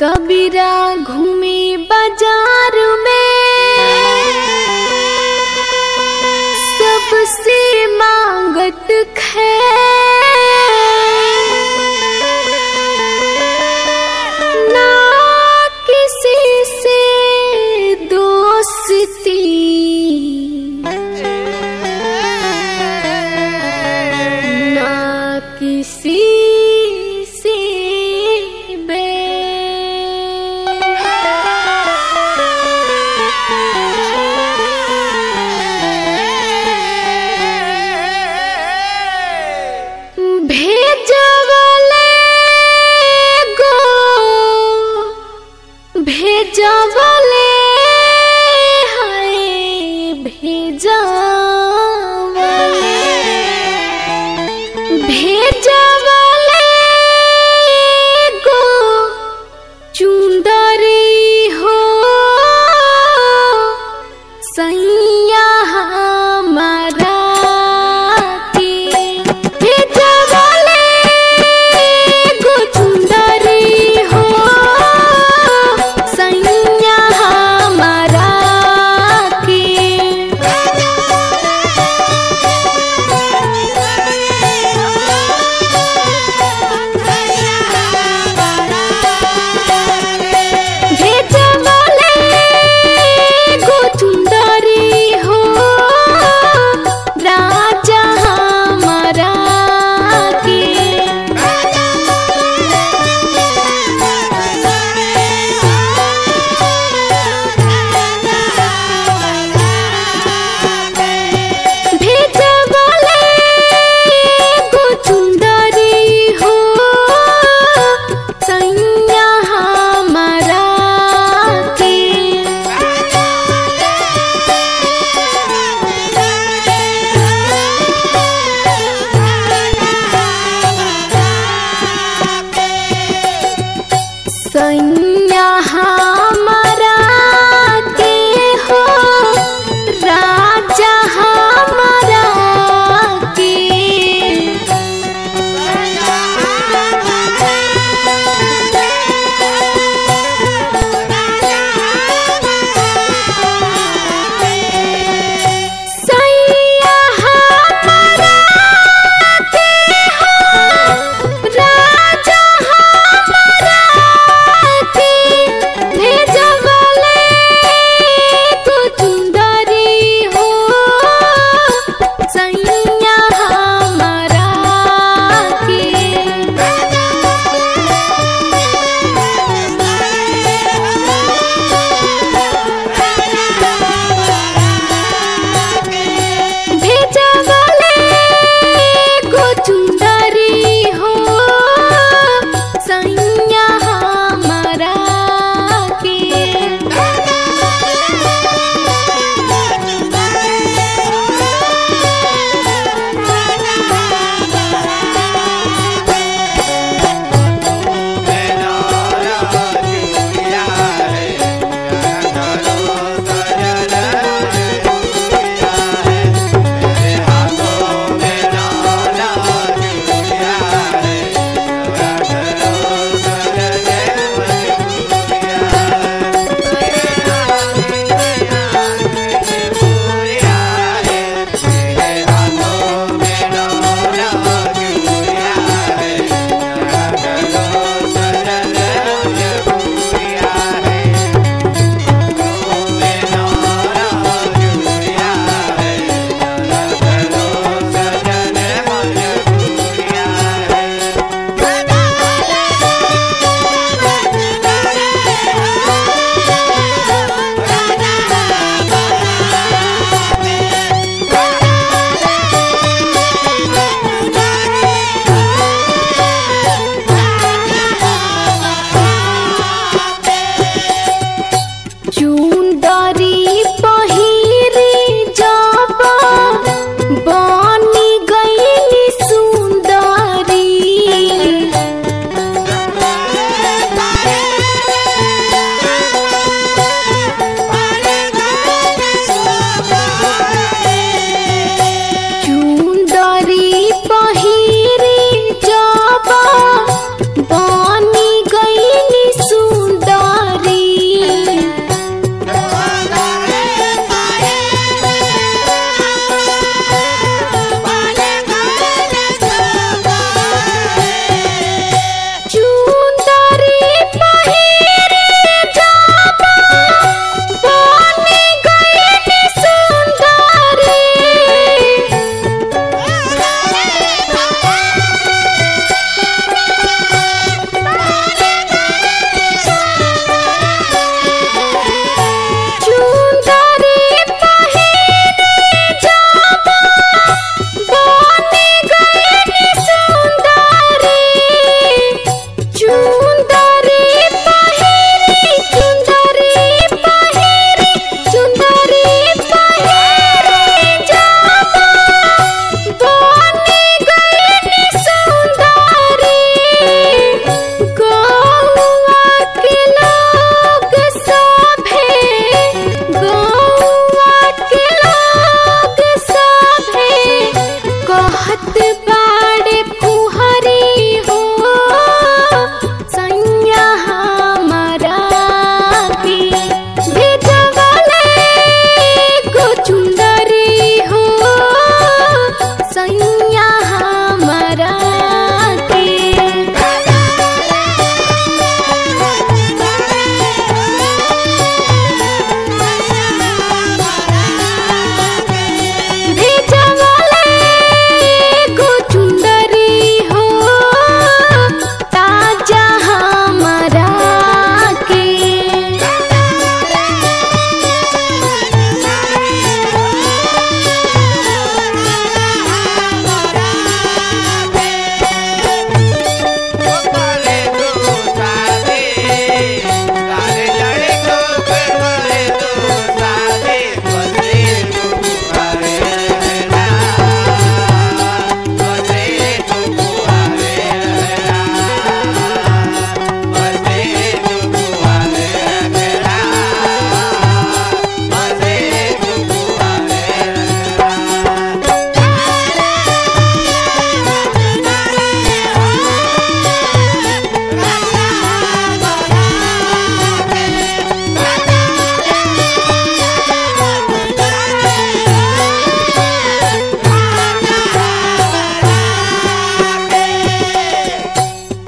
कबीरा घूमी बाज़ार में। सबसे मांगत खै ना किसी से दोस्ती। ना किसी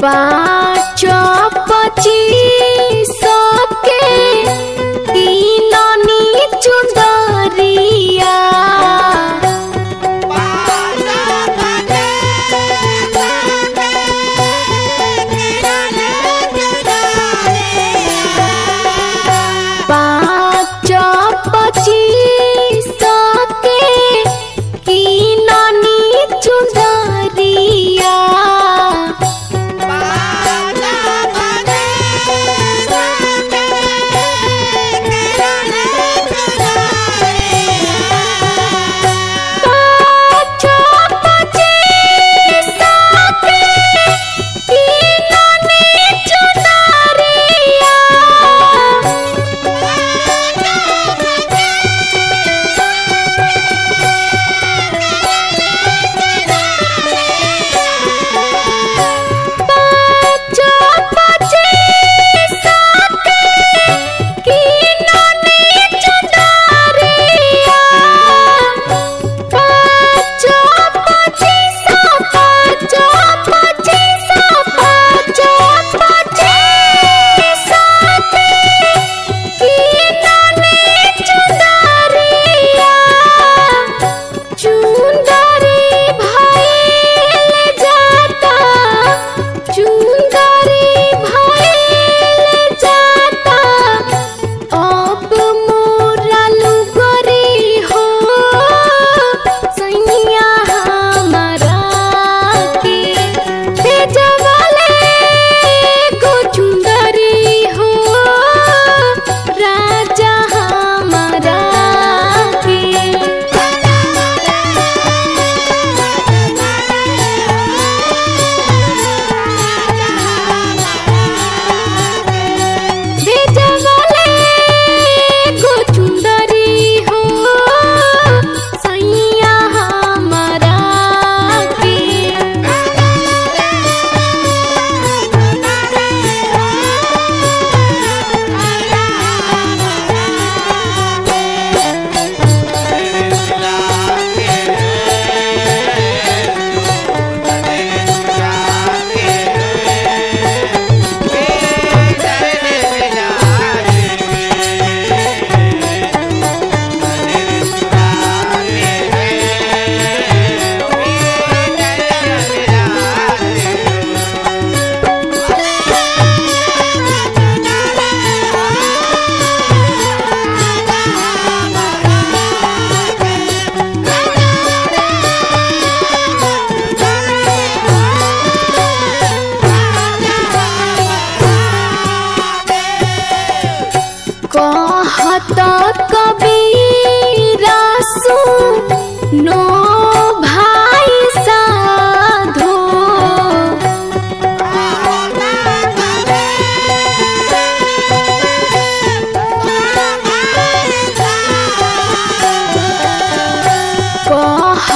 पाँच पची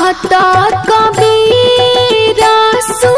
दाता कबीरा सू